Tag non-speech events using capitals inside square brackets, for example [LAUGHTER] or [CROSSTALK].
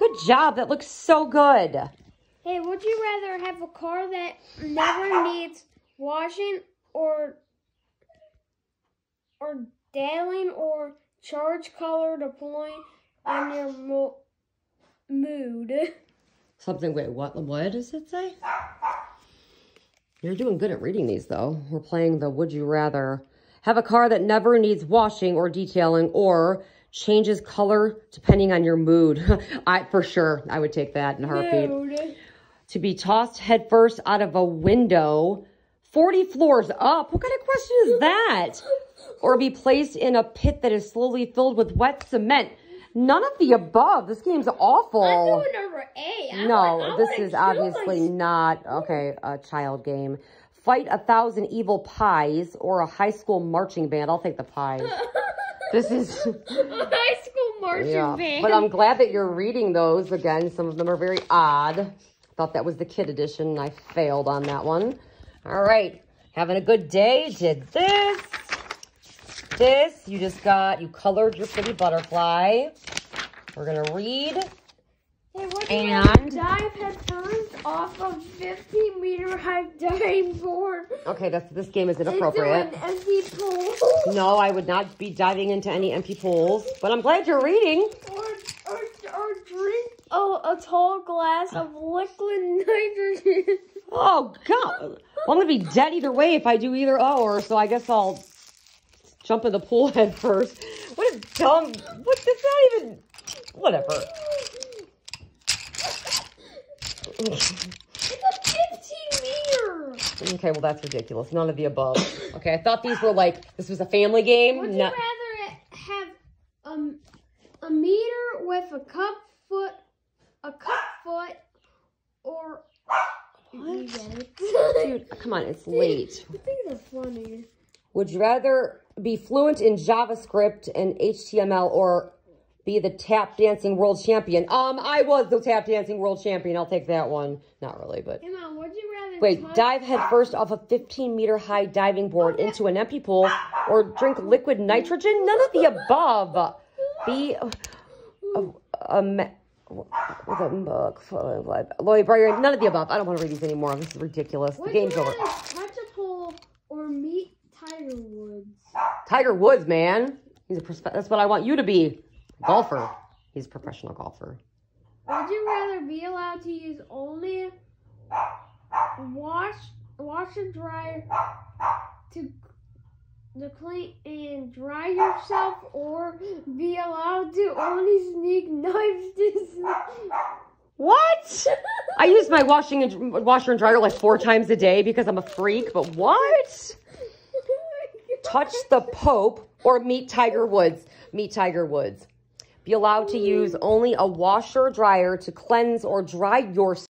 Good job. That looks so good. Hey, would you rather have a car that never needs washing or or detailing or charge color deploying on your mo- mood? Something, wait, what, what does it say? You're doing good at reading these, though. We're playing the would you rather. Have a car that never needs washing or detailing or changes color depending on your mood. [LAUGHS] I For sure, I would take that in a heartbeat. Mood. To be tossed headfirst out of a window 40 floors up. What kind of question is that? Or be placed in a pit that is slowly filled with wet cement. None of the above. This game's awful. Number eight. I No, want- this is obviously myself. not, okay, a child game. Fight a thousand evil pies or a high school marching band. I'll take the pies. [LAUGHS] This is, a [LAUGHS] high school marching yeah. band. But I'm glad that you're reading those. Again, some of them are very odd. Thought that was the kid edition and I failed on that one. All right. Having a good day. Did this. This. You just got, you colored your pretty butterfly. We're going to read. Hey, And- dive head first off of 15 meter high diving board Okay, that's, this game is into inappropriate. an empty pool. No, I would not be diving into any empty pools, but I'm glad you're reading. or, or, or drink a, a tall glass of liquid nitrogen. Oh, God. Well, I'm going to be dead either way if I do either or, so I guess I'll jump in the pool [LAUGHS] head first. What a dumb, what, that's not even, whatever. [LAUGHS] It's a 15 meter. Okay, well, that's ridiculous. None of the above. Okay, I thought these were like, this was a family game. Would you rather have um, a meter with a cup foot, a cup foot, or dude, come on, it's [LAUGHS] late. Think they're funny. Would you rather be fluent in JavaScript and HTML or be the tap dancing world champion? Um, I was the tap dancing world champion. I'll take that one. Not really, but wait, dive headfirst off a 15 meter high diving board into an empty pool or drink liquid nitrogen? None of the above. Be a, with a book. Lloyd Breyer, none of the above. I don't want to read these anymore. This is ridiculous. The game's over. rather touch a pole or meet Tiger Woods? Tiger Woods, man. He's a that's what I want you to be. Golfer. He's a professional golfer. Would you rather be allowed to use only wash wash and dry to the clean and dry yourself, or be allowed to only sneak knives to sneak? What? [LAUGHS] I use my washing and washer and dryer like four times a day because I'm a freak. But what? Touch the Pope or meet Tiger Woods. Meet Tiger Woods. Be allowed to use mm. only a washer dryer to cleanse or dry your